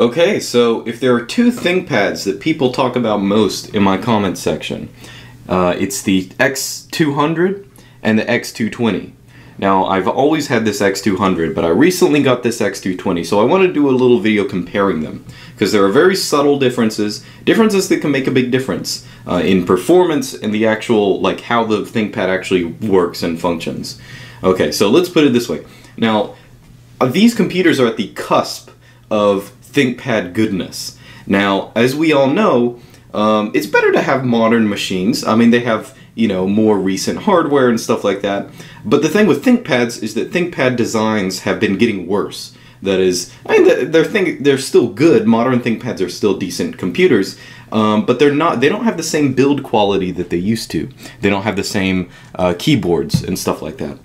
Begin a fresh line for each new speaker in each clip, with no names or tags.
Okay, so if there are two ThinkPads that people talk about most in my comment section, uh, it's the X200 and the X220. Now, I've always had this X200, but I recently got this X220, so I want to do a little video comparing them, because there are very subtle differences, differences that can make a big difference uh, in performance and the actual, like, how the ThinkPad actually works and functions. Okay, so let's put it this way. Now, uh, these computers are at the cusp of ThinkPad goodness. Now, as we all know, um, it's better to have modern machines. I mean, they have you know more recent hardware and stuff like that. But the thing with ThinkPads is that ThinkPad designs have been getting worse. That is, I mean, they're think they're still good. Modern ThinkPads are still decent computers, um, but they're not. They don't have the same build quality that they used to. They don't have the same uh, keyboards and stuff like that.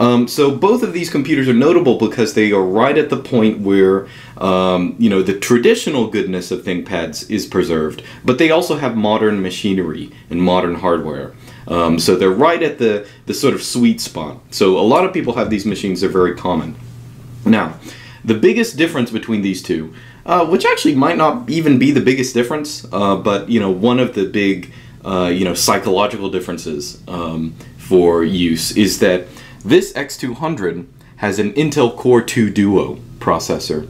Um, so both of these computers are notable because they are right at the point where um, you know the traditional goodness of ThinkPads is preserved, but they also have modern machinery and modern hardware. Um, so they're right at the the sort of sweet spot. So a lot of people have these machines; they're very common. Now, the biggest difference between these two, uh, which actually might not even be the biggest difference, uh, but you know one of the big uh, you know psychological differences um, for use is that this X200 has an Intel Core 2 Duo processor,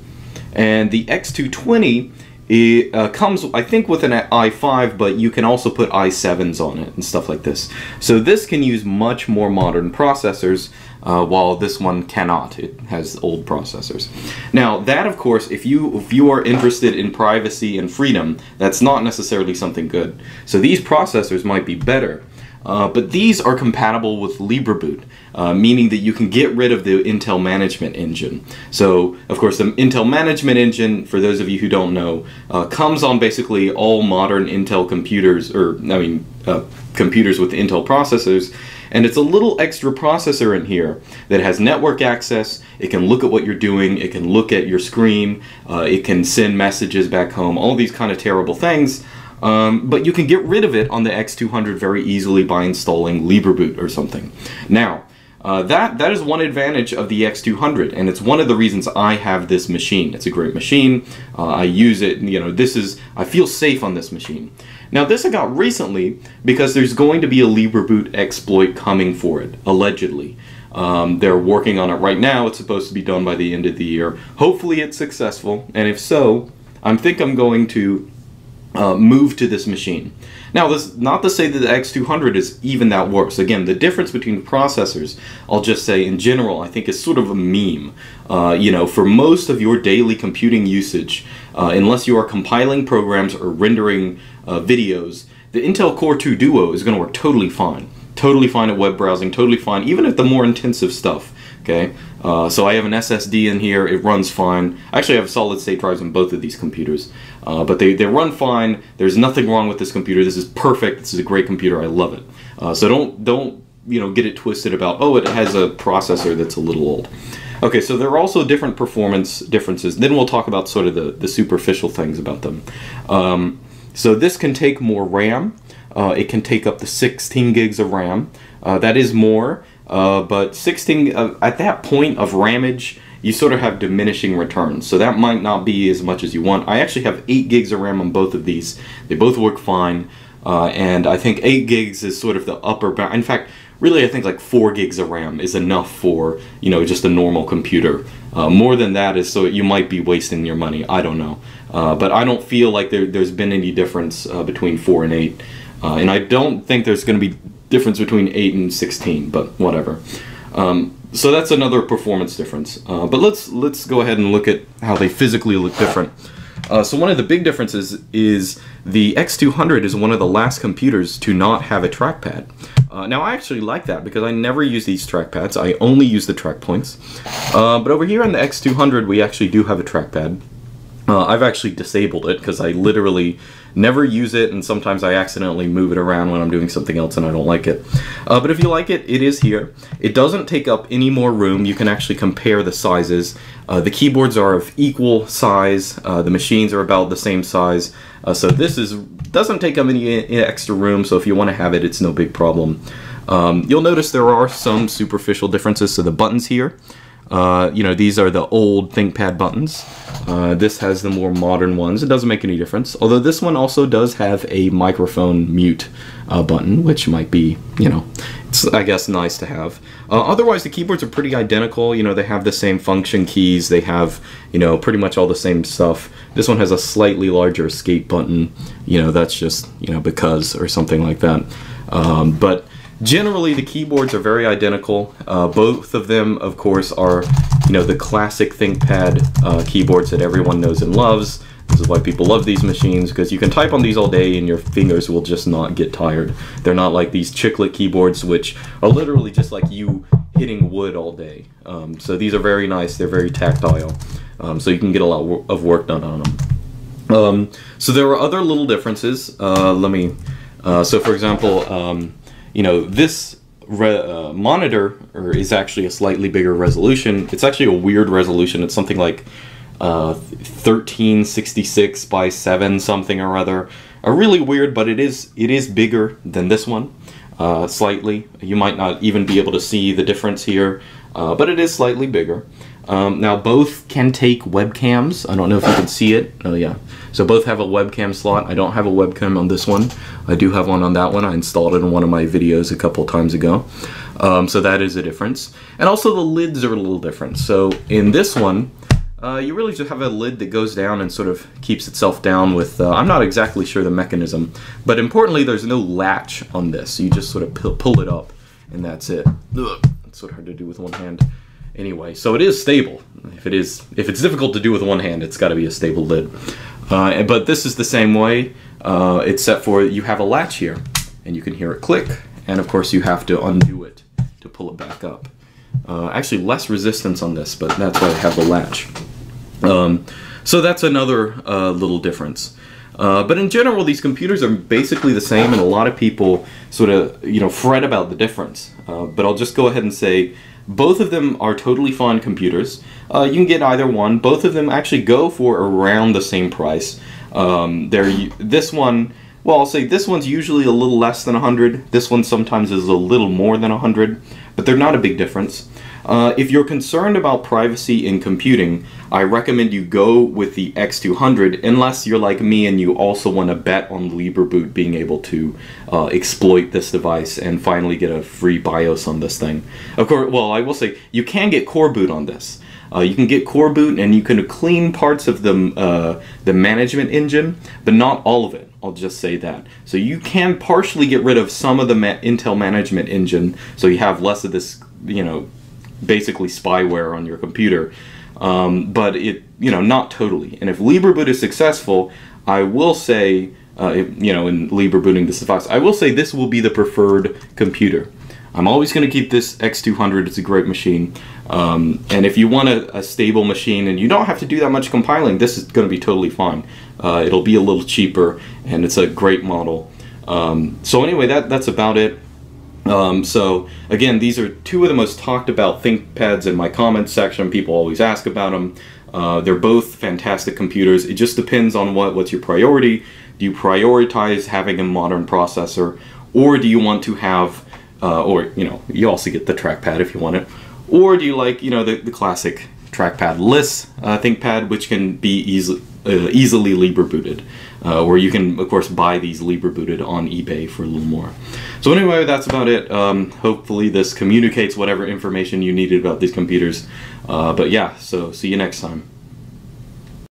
and the X220 it uh, comes, I think, with an i5, but you can also put i7s on it and stuff like this. So this can use much more modern processors, uh, while this one cannot. It has old processors. Now, that, of course, if you if you are interested in privacy and freedom, that's not necessarily something good. So these processors might be better, uh, but these are compatible with LibreBoot, uh, meaning that you can get rid of the Intel Management Engine. So, of course, the Intel Management Engine, for those of you who don't know, uh, comes on basically all modern Intel computers, or, I mean, uh, computers with Intel processors, and it's a little extra processor in here that has network access, it can look at what you're doing, it can look at your screen, uh, it can send messages back home, all these kind of terrible things. Um, but you can get rid of it on the X200 very easily by installing LibreBoot or something. Now, uh, that that is one advantage of the X200, and it's one of the reasons I have this machine. It's a great machine. Uh, I use it. You know, this is I feel safe on this machine. Now, this I got recently because there's going to be a LibreBoot exploit coming for it, allegedly. Um, they're working on it right now. It's supposed to be done by the end of the year. Hopefully, it's successful, and if so, I think I'm going to uh, move to this machine. Now, this not to say that the X200 is even that worse. Again, the difference between processors, I'll just say in general, I think is sort of a meme. Uh, you know, for most of your daily computing usage, uh, unless you are compiling programs or rendering uh, videos, the Intel Core 2 Duo is going to work totally fine. Totally fine at web browsing, totally fine, even at the more intensive stuff. Okay, uh, so I have an SSD in here, it runs fine. Actually, I actually have solid state drives in both of these computers, uh, but they, they run fine. There's nothing wrong with this computer. This is perfect. This is a great computer. I love it. Uh, so don't, don't you know, get it twisted about, oh, it has a processor that's a little old. Okay, so there are also different performance differences. Then we'll talk about sort of the, the superficial things about them. Um, so this can take more RAM. Uh, it can take up to 16 gigs of RAM. Uh, that is more. Uh, but 16, uh, at that point of ramage, you sort of have diminishing returns. So that might not be as much as you want. I actually have 8 gigs of RAM on both of these. They both work fine. Uh, and I think 8 gigs is sort of the upper bound. In fact, really I think like 4 gigs of RAM is enough for, you know, just a normal computer. Uh, more than that is so you might be wasting your money. I don't know. Uh, but I don't feel like there, has been any difference uh, between 4 and 8. and I don't think there's going to be difference between 8 and 16, but whatever. Um, so that's another performance difference. Uh, but let's let's go ahead and look at how they physically look different. Uh, so one of the big differences is the X200 is one of the last computers to not have a trackpad. Uh, now I actually like that because I never use these trackpads. I only use the track points. Uh, but over here on the X200 we actually do have a trackpad. Uh, I've actually disabled it because I literally never use it and sometimes I accidentally move it around when I'm doing something else and I don't like it. Uh, but if you like it, it is here. It doesn't take up any more room. You can actually compare the sizes. Uh, the keyboards are of equal size. Uh, the machines are about the same size. Uh, so this is doesn't take up any, any extra room, so if you want to have it, it's no big problem. Um, you'll notice there are some superficial differences. So the buttons here, Uh, you know, these are the old ThinkPad buttons. Uh, this has the more modern ones. It doesn't make any difference. Although this one also does have a microphone mute uh, button, which might be, you know, it's, I guess, nice to have. Uh, otherwise, the keyboards are pretty identical. You know, they have the same function keys. They have, you know, pretty much all the same stuff. This one has a slightly larger escape button. You know, that's just, you know, because or something like that. Um, but Generally, the keyboards are very identical. Uh, both of them, of course, are you know the classic ThinkPad uh, keyboards that everyone knows and loves. This is why people love these machines because you can type on these all day and your fingers will just not get tired. They're not like these chiclet keyboards, which are literally just like you hitting wood all day. Um, so these are very nice. They're very tactile, um, so you can get a lot of work done on them. Um, so there are other little differences. Uh, let me. Uh, so for example um, you know, this uh, monitor is actually a slightly bigger resolution. It's actually a weird resolution. It's something like uh, 1366 by 7 something or other. A really weird, but it is it is bigger than this one, uh, slightly. You might not even be able to see the difference here, uh, but it is slightly bigger. Um, now both can take webcams. I don't know if you can see it. Oh yeah. So both have a webcam slot. I don't have a webcam on this one. I do have one on that one. I installed it in one of my videos a couple times ago. Um, so that is a difference. And also the lids are a little different. So in this one, uh, you really just have a lid that goes down and sort of keeps itself down with, uh, I'm not exactly sure the mechanism, but importantly there's no latch on this. You just sort of pull it up and that's it. Ugh, it's sort of hard to do with one hand anyway. So it is stable. If it is, if it's difficult to do with one hand, it's got to be a stable lid. Uh, but this is the same way. Uh, it's set for you have a latch here, and you can hear it click, and of course you have to undo it to pull it back up. Uh, actually, less resistance on this, but that's why I have the latch. Um, so that's another uh, little difference. Uh, but in general, these computers are basically the same, and a lot of people sort of, you know, fret about the difference. Uh, but I'll just go ahead and say both of them are totally fine computers. Uh, you can get either one. Both of them actually go for around the same price. Um, this one. Well, I'll say this one's usually a little less than 100. This one sometimes is a little more than 100, but they're not a big difference. Uh, if you're concerned about privacy in computing, I recommend you go with the X200 unless you're like me and you also want to bet on LibreBoot being able to uh, exploit this device and finally get a free BIOS on this thing. Of course, well, I will say you can get coreboot on this. Uh, you can get coreboot and you can clean parts of the, uh, the management engine, but not all of it. I'll just say that. So you can partially get rid of some of the ma Intel management engine, so you have less of this, you know, basically spyware on your computer. Um, but it, you know, not totally. And if LibreBoot is successful, I will say, uh, if, you know, in LibreBooting this device, I will say this will be the preferred computer. I'm always going to keep this X200. It's a great machine. Um, and if you want a, a, stable machine and you don't have to do that much compiling, this is going to be totally fine. Uh, it'll be a little cheaper, and it's a great model. Um, so anyway, that that's about it. Um, so again, these are two of the most talked about ThinkPads in my comments section. People always ask about them. Uh, they're both fantastic computers. It just depends on what what's your priority. Do you prioritize having a modern processor, or do you want to have, uh, or you know, you also get the trackpad if you want it, or do you like you know the, the classic trackpad-less uh, ThinkPad, which can be easily uh, easily LibreBooted, uh, where you can, of course, buy these LibreBooted on eBay for a little more. So anyway, that's about it. Um, hopefully this communicates whatever information you needed about these computers. Uh, but yeah, so see you next time.